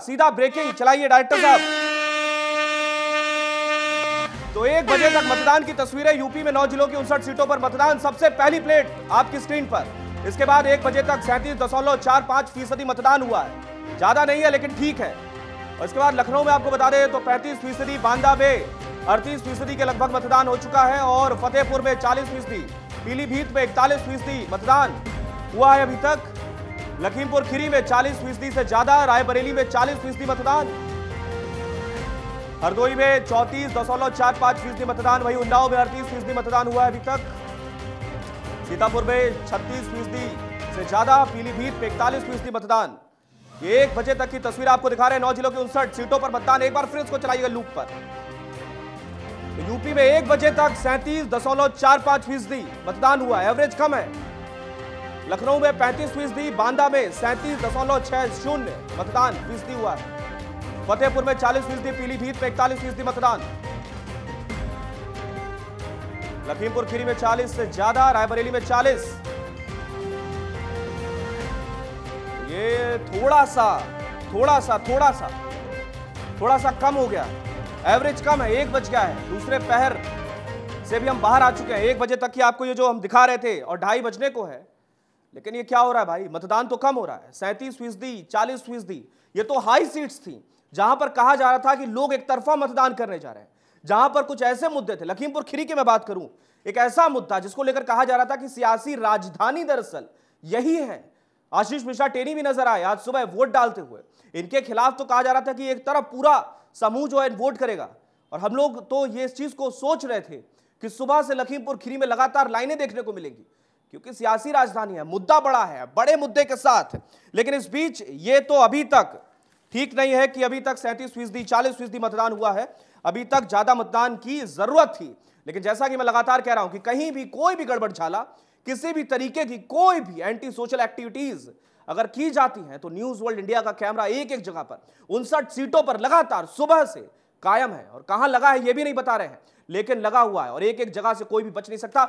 सीधा ब्रेकिंग, चलाइए डायरेक्टर साहब। तो एक बजे तक मतदान की तस्वीरें यूपी में नौ जिलों की उनसठ सीटों पर मतदान, सबसे पहली प्लेट आपकी स्क्रीन पर। इसके बाद एक बजे तक सैंतीस दशमलव चार पाँच फ़ीसदी मतदान हुआ है। ज़्यादा नहीं है, लेकिन ठीक है। और इसके बाद लखनऊ में आपको बता दें तो पैंतीस फ़ीसदी बांदा में अड़तीस फ़ीसदी के लगभग मतदान हो चुका है और फतेहपुर में चालीस फ़ीसदी, पीलीभीत में इकतालीस फ़ीसदी मतदान हुआ है अभी तक। लखीमपुर खीरी में 40 फ़ीसदी से ज़्यादा, रायबरेली में 40 फ़ीसदी मतदान। हरदोई में चौतीस दशमलव चार पाँच फ़ीसदी मतदान, वही उन्नाव में अड़तीस फ़ीसदी मतदान हुआ है अभी तक। सीतापुर में छत्तीस फ़ीसदी से ज़्यादा, पीलीभीत में इकतालीस फ़ीसदी मतदान। एक बजे तक की तस्वीर आपको दिखा रहे हैं, नौ जिलों की उनसठ सीटों पर मतदान। एक बार फिर इसको चलाइएगा लूप पर। यूपी में एक बजे तक सैंतीस दशमलव चार पाँच फ़ीसदी मतदान हुआ एवरेज कम है। लखनऊ में पैंतीस फ़ीसदी, बांदा में सैंतीस दशमलव छह शून्य मतदान फ़ीसदी हुआ है। फतेहपुर में चालीस फ़ीसदी, पीलीभीत में इकतालीस फ़ीसदी मतदान। लखीमपुर खीरी में 40 से ज़्यादा, रायबरेली में 40 ये थोड़ा सा थोड़ा सा थोड़ा सा थोड़ा सा कम हो गया। एवरेज कम है, एक बज गया है, दूसरे पहर से भी हम बाहर आ चुके हैं। एक बजे तक की आपको ये जो हम दिखा रहे थे, और ढाई बजने को है लेकिन ये क्या हो रहा है भाई? मतदान तो कम हो रहा है। सैंतीस फ़ीसदी, चालीस फ़ीसदी, ये तो हाई सीट्स थी, जहाँ पर कहा जा रहा था कि लोग एक तरफा मतदान करने जा रहे हैं। जहाँ पर कुछ ऐसे मुद्दे थे, लखीमपुर खीरी की मैं बात करूँ, एक ऐसा मुद्दा जिसको लेकर कहा जा रहा था कि सियासी राजधानी दरअसल यही है। आशीष मिश्रा टेनी भी नज़र आए, आज सुबह वोट डालते हुए। इनके खिलाफ तो कहा जा रहा था कि एक तरफ़ पूरा समूह जो है वोट करेगा। और हम लोग तो ये इस चीज़ को सोच रहे थे कि सुबह से लखीमपुर खीरी में लगातार लाइनें देखने को मिलेंगी। क्योंकि सियासी राजधानी है, मुद्दा बड़ा है, बड़े मुद्दे के साथ। लेकिन इस बीच ये तो अभी तक ठीक नहीं है कि अभी तक सैंतीस फ़ीसदी, चालीस फ़ीसदी मतदान हुआ है। अभी तक ज़्यादा मतदान की ज़रूरत थी। लेकिन जैसा कि मैं लगातार कह रहा हूँ कि कहीं भी कोई भी गड़बड़ झाला, किसी भी तरीके की कोई भी एंटी सोशल एक्टिविटीज़ अगर की जाती हैं तो न्यूज़ वर्ल्ड इंडिया का कैमरा एक एक जगह पर, उनसठ सीटों पर लगातार सुबह से कायम है। और कहाँ लगा है यह भी नहीं बता रहे हैं, लेकिन लगा हुआ है और एक एक जगह से कोई भी बच नहीं सकता।